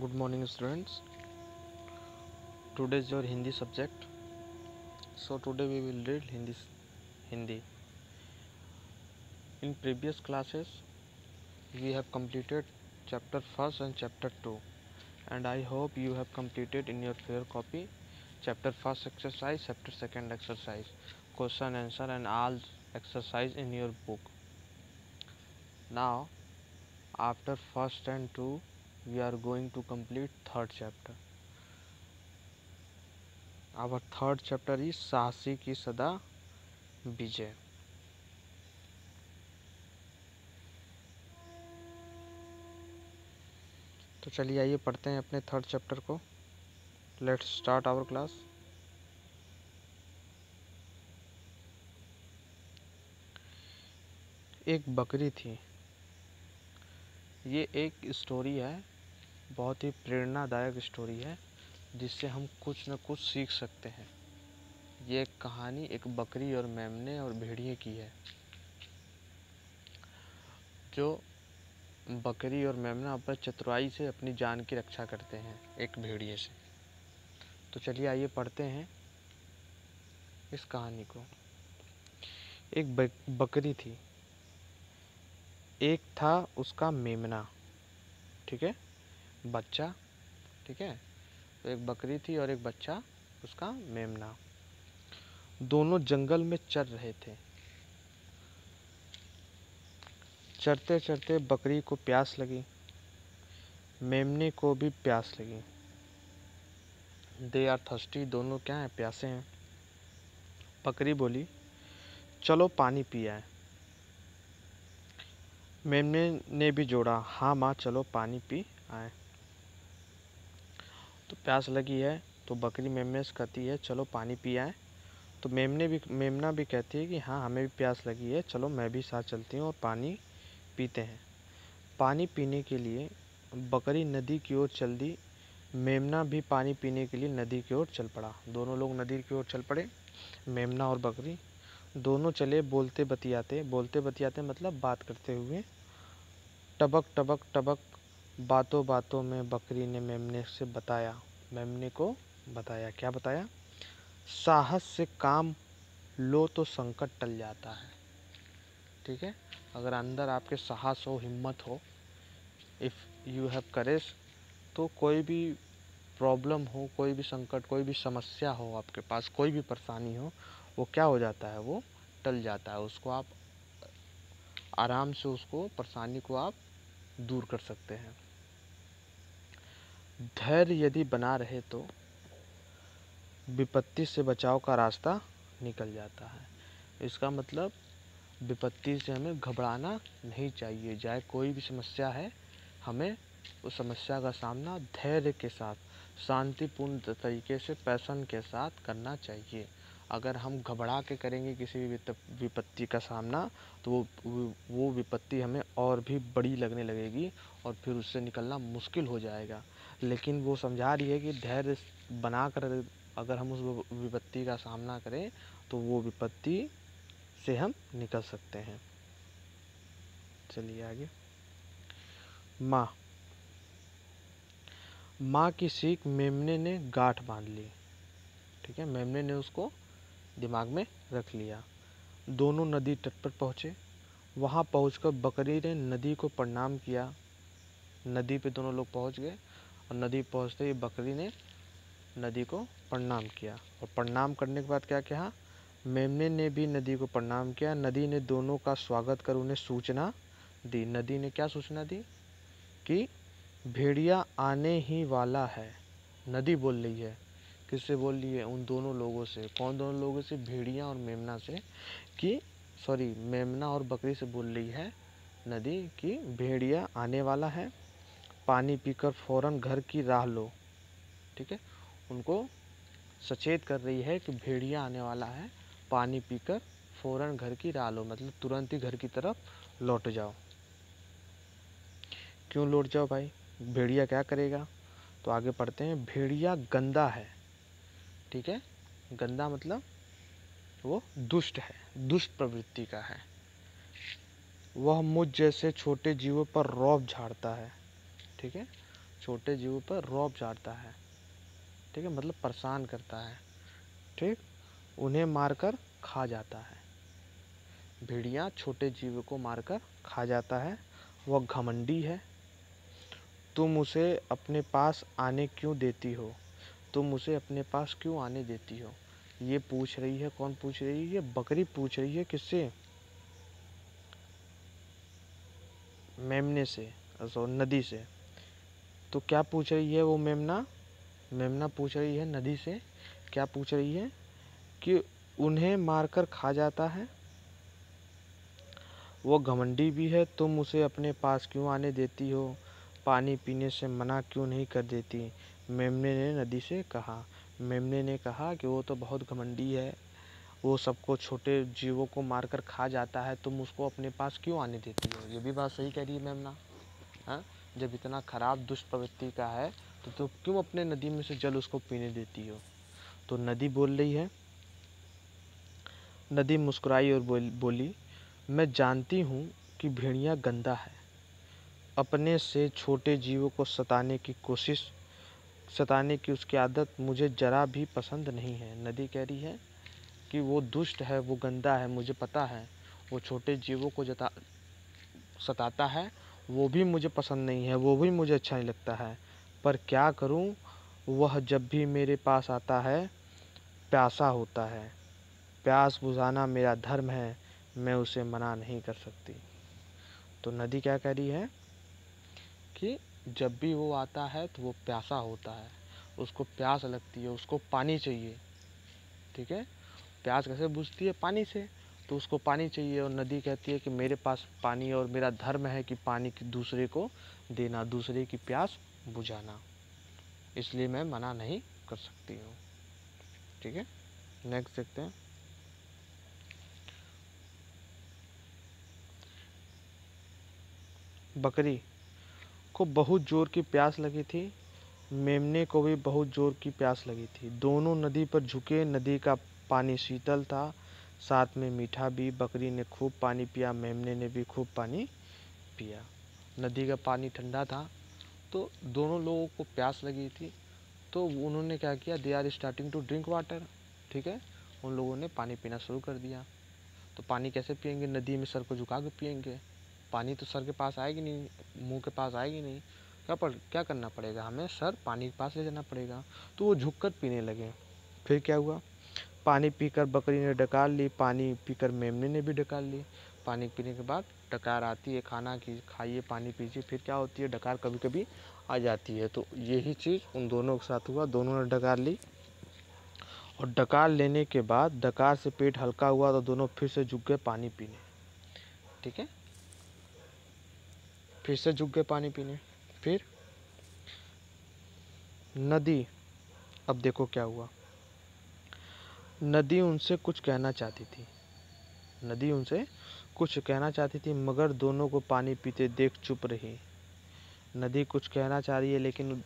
good morning students. Today is your hindi subject. So today we will read hindi hindi. In previous classes we have completed chapter first and chapter 2 and i hope you have completed in your fair copy chapter first exercise chapter second exercise question answer and all exercise in your book. Now after first and two we are going to complete third chapter. Our third chapter is साहसी की सदा विजय तो चलिए आइए, पढ़ते हैं अपने third chapter को। लेट्स स्टार्ट आवर क्लास एक बकरी थी। ये एक स्टोरी है। बहुत ही प्रेरणादायक स्टोरी है, जिससे हम कुछ न कुछ सीख सकते हैं। ये कहानी एक बकरी और मेमने और भेड़िए की है, जो बकरी और मेमना अपने चतुराई से अपनी जान की रक्षा करते हैं, एक भेड़िए से। तो चलिए आइए पढ़ते हैं इस कहानी को। एक बकरी थी। एक था उसका मेमना, ठीक है? बच्चा, ठीक है? तो एक बकरी थी और एक बच्चा, उसका मेमना। दोनों जंगल में चर रहे थे। चरते चरते बकरी को प्यास लगी। मेमने को भी प्यास लगी। दे आर थर्स्टी दोनों क्या हैं? प्यासे हैं। बकरी बोली, चलो पानी पिया है। मेमने ने भी जोड़ा हाँ माँ, चलो पानी पी आए। तो प्यास लगी है तो बकरी मेमने से कहती है, चलो पानी पी आए। तो मेमने भी, मेमना भी कहती है कि हाँ हमें भी प्यास लगी है, चलो मैं भी साथ चलती हूँ और पानी पीते हैं। पानी पीने के लिए बकरी नदी की ओर चल दी मेमना भी पानी पीने के लिए नदी की ओर चल पड़ा। दोनों लोग नदी की ओर चल पड़े, मेमना और बकरी। दोनों चले बोलते बतियाते बोलते बतियाते मतलब बात करते हुए टबक टबक टबक बातों बातों में बकरी ने मेमने से बताया। मेमने को बताया। क्या बताया? साहस से काम लो तो संकट टल जाता है। ठीक है? अगर अंदर आपके साहस हो, हिम्मत हो इफ़ यू हैव करेज तो कोई भी प्रॉब्लम हो, कोई भी संकट, कोई भी समस्या हो आपके पास, कोई भी परेशानी हो, वो क्या हो जाता है? वो टल जाता है। उसको आप आराम से, उसको परेशानी को आप दूर कर सकते हैं। धैर्य यदि बना रहे तो विपत्ति से बचाव का रास्ता निकल जाता है। इसका मतलब विपत्ति से हमें घबराना नहीं चाहिए। चाहे कोई भी समस्या है, हमें उस समस्या का सामना धैर्य के साथ, शांतिपूर्ण तरीके से पैसन के साथ करना चाहिए। अगर हम घबरा के करेंगे किसी भी विपत्ति का सामना तो वो वो विपत्ति हमें और भी बड़ी लगने लगेगी और फिर उससे निकलना मुश्किल हो जाएगा। लेकिन वो समझा रही है कि धैर्य बना कर अगर हम उस विपत्ति का सामना करें तो वो विपत्ति से हम निकल सकते हैं। चलिए आगे। माँ। माँ की सीख मेमने ने गांठ बाँध ली। ठीक है, मेमने ने उसको दिमाग में रख लिया। दोनों नदी तट पर पहुँचे। वहाँ पहुँचकर बकरी ने नदी को प्रणाम किया। नदी पे दोनों लोग पहुँच गए और नदी पहुँचते ही बकरी ने नदी को प्रणाम किया। और प्रणाम करने के बाद क्या कहा? मेमने ने भी नदी को प्रणाम किया। नदी ने दोनों का स्वागत कर उन्हें सूचना दी। नदी ने क्या सूचना दी? कि भेड़िया आने ही वाला है। नदी बोल रही है। किससे बोल रही है उन दोनों लोगों से। कौन दोनों लोगों से? भेड़िया और मेमना से कि सॉरी मेमना और बकरी से बोल रही है नदी कि भेड़िया आने वाला है, पानी पीकर फ़ौरन घर की राह लो। ठीक है? उनको सचेत कर रही है कि भेड़िया आने वाला है, पानी पीकर फ़ौरन घर की राह लो। मतलब तुरंत ही घर की तरफ़ लौट जाओ। क्यों लौट जाओ भाई? भेड़िया क्या करेगा? तो आगे पढ़ते हैं, भेड़िया गंदा है। ठीक है? गंदा मतलब वो दुष्ट है, दुष्ट प्रवृत्ति का है। वह मुझ जैसे छोटे जीवों पर रौब झाड़ता है, ठीक है? छोटे जीवों पर रौब झाड़ता है, ठीक है? मतलब परेशान करता है, ठीक? उन्हें मारकर खा जाता है। भेड़िया छोटे जीवों को मारकर खा जाता है। वह घमंडी है। तुम उसे अपने पास आने क्यों देती हो? तुम उसे अपने पास क्यों आने देती हो? ये पूछ रही है, कौन पूछ रही है? बकरी पूछ रही है किससे? मेमने से नदी से। तो क्या पूछ रही है वो मेमना? मेमना पूछ रही है नदी से। क्या पूछ रही है? कि उन्हें मारकर खा जाता है? वो घमंडी भी है, तुम उसे अपने पास क्यों आने देती हो? पानी पीने से मना क्यों नहीं कर देती? मेमने ने नदी से कहा। मेमने ने कहा कि वो तो बहुत घमंडी है। वो सबको छोटे जीवों को मारकर खा जाता है तुम उसको अपने पास क्यों आने देती हो? ये भी बात सही कह रही है मेमना। हाँ? जब इतना खराब दुष्ट प्रवृत्ति का है तो तुम क्यों अपने नदी में से जल उसको पीने देती हो? तो नदी बोल रही है। नदी मुस्कुराई और बोल, बोली मैं जानती हूँ कि भेड़िया गंदा है। अपने से छोटे जीवों को सताने की कोशिश सताने की उसकी आदत मुझे ज़रा भी पसंद नहीं है। नदी कह रही है कि वो दुष्ट है, वो गंदा है, मुझे पता है। वो छोटे जीवों को जता, सताता है, वो भी मुझे पसंद नहीं है, वो भी मुझे अच्छा नहीं लगता है। पर क्या करूँ? वह जब भी मेरे पास आता है, प्यासा होता है। प्यास बुझाना मेरा धर्म है, मैं उसे मना नहीं कर सकती। तो नदी क्या कह रही है कि जब भी वो आता है तो वो प्यासा होता है। उसको प्यास लगती है, उसको पानी चाहिए, ठीक है? प्यास कैसे बुझती है? पानी से। तो उसको पानी चाहिए और नदी कहती है कि मेरे पास पानी और मेरा धर्म है कि पानी की दूसरे को देना, दूसरे की प्यास बुझाना। इसलिए मैं मना नहीं कर सकती हूँ। ठीक है? नेक्स्ट देखते हैं। बकरी। को बहुत ज़ोर की प्यास लगी थी, मेमने को भी बहुत ज़ोर की प्यास लगी थी। दोनों नदी पर झुके, नदी का पानी शीतल था, साथ में मीठा भी, बकरी ने खूब पानी पिया, मेमने ने भी खूब पानी पिया। नदी का पानी ठंडा था तो दोनों लोगों को प्यास लगी थी तो उन्होंने क्या किया they are starting to drink water ठीक है? उन लोगों ने पानी पीना शुरू कर दिया। तो पानी कैसे पियेंगे? नदी में सर को झुका के पियेंगे। पानी तो सर के पास आएगी नहीं, मुँह के पास आएगी नहीं। क्या पड़, क्या करना पड़ेगा? हमें सर पानी के पास ले जाना पड़ेगा। तो वो झुक कर पीने लगे। फिर क्या हुआ? पानी पीकर बकरी ने डकार ली, पानी पीकर मेमने ने भी डकार ली। पानी पीने के बाद डकार आती है, खाना की, खाइए, पानी पीजिए। फिर क्या होती है? डकार कभी कभी आ जाती है। तो यही चीज़ उन दोनों के साथ हुआ। दोनों ने डकार ली। और डकार लेने के बाद डकार से पेट हल्का हुआ तो दोनों फिर से झुक गए पानी पीने। ठीक है? फिर से झुक गए पानी पीने। फिर नदी, अब देखो क्या हुआ। नदी उनसे कुछ कहना चाहती थी। नदी उनसे कुछ कहना चाहती थी, मगर दोनों को पानी पीते देख चुप रही। नदी कुछ कहना चाह रही है, लेकिन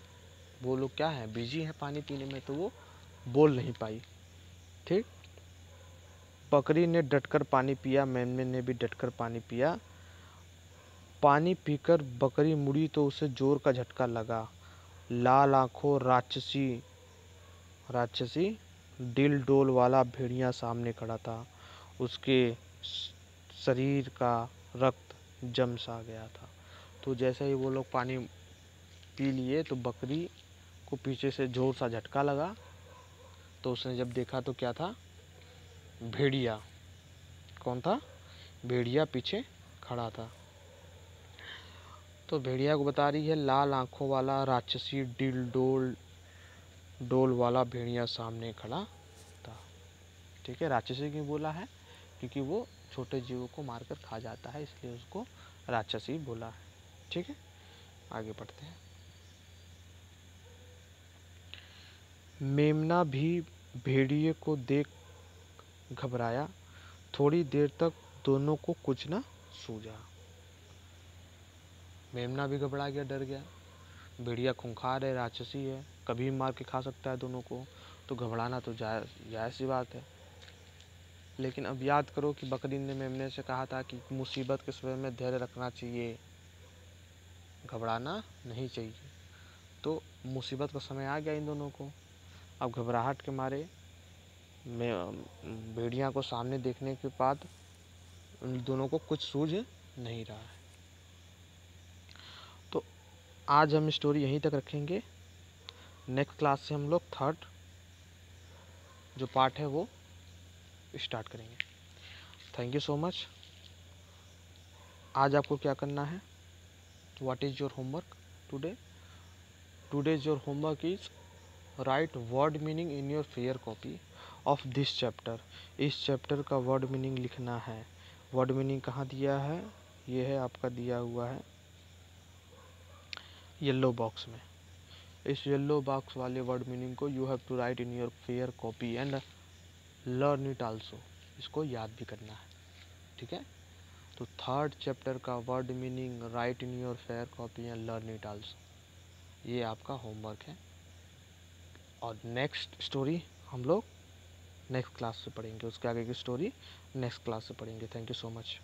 वो लोग क्या है? बिज़ी है पानी पीने में तो वो बोल नहीं पाई। ठीक? बकरी ने डटकर पानी पिया, मेमने ने भी डटकर पानी पिया। पानी पीकर बकरी मुड़ी तो उसे ज़ोर का झटका लगा। लाल आँखों राक्षसी राक्षसी डिल डोल वाला भेड़िया सामने खड़ा था। उसके शरीर का रक्त जम सा गया था। तो जैसे ही वो लोग पानी पी लिए तो बकरी को पीछे से ज़ोर सा झटका लगा। तो उसने जब देखा तो क्या था? भेड़िया। कौन था? भेड़िया पीछे खड़ा था। तो भेड़िया को बता रही है, लाल आँखों वाला राक्षसी डिल डोल डोल वाला भेड़िया सामने खड़ा था। ठीक है, राक्षसी क्यों बोला है? क्योंकि वो छोटे जीवों को मारकर खा जाता है, इसलिए उसको राक्षसी बोला है। ठीक है, आगे बढ़ते हैं। मेमना भी भेड़िए को देख घबराया। थोड़ी देर तक दोनों को कुछ ना सूझा। मेमना भी घबरा गया, डर गया। भेड़िया खूंखार है, राक्षसी है, कभी मार के खा सकता है दोनों को तो घबराना तो जायज़ सी बात है। लेकिन अब याद करो कि बकरी ने मेमने से कहा था कि मुसीबत के समय में धैर्य रखना चाहिए। घबराना नहीं चाहिए। तो मुसीबत का समय आ गया इन दोनों को। अब घबराहट के मारे में, भेड़िया को सामने देखने के बाद उन दोनों को कुछ सूझ नहीं रहा है। आज हम स्टोरी यहीं तक रखेंगे। नेक्स्ट क्लास से हम लोग थर्ड जो पार्ट है वो स्टार्ट करेंगे। थैंक यू सो मच आज आपको क्या करना है? What is your homework today today's your homework is write word meaning in your fair copy of this chapter इस चैप्टर का वर्ड मीनिंग लिखना है। वर्ड मीनिंग कहाँ दिया है? ये है आपका दिया हुआ है। येलो बॉक्स में। इस येलो बॉक्स वाले वर्ड मीनिंग को you have to write in your fair copy and learn it also इसको याद भी करना है। ठीक है? तो थर्ड चैप्टर का word meaning write in your fair copy and learn it also ये आपका होमवर्क है। और नेक्स्ट स्टोरी हम लोग नेक्स्ट क्लास से पढ़ेंगे। उसके आगे की स्टोरी नेक्स्ट क्लास से पढ़ेंगे। Thank you so much